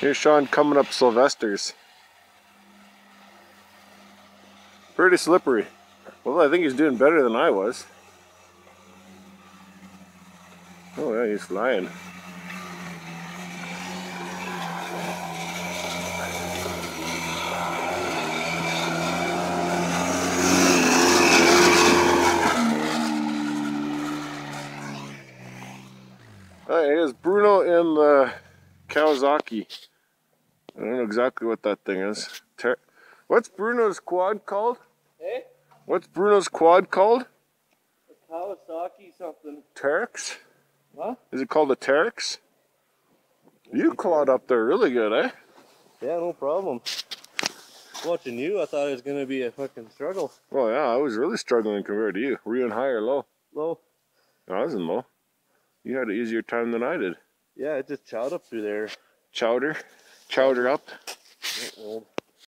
Here's Sean coming up Sylvester's. Pretty slippery. Well, I think he's doing better than I was. Oh yeah, he's flying. Alright, here's Bruno in the Kawasaki. I don't know exactly what that thing is. Ter What's Bruno's quad called? Hey? What's Bruno's quad called? A Kawasaki something. Teryx? What? Is it called a Teryx? You clawed up there really good, eh? Yeah, no problem. Watching you, I thought it was gonna be a fucking struggle. Well, yeah, I was really struggling compared to you. Were you in high or low? Low. No, I was in low. You had an easier time than I did. Yeah, it just chowed up through there. Chowder? Chowder up?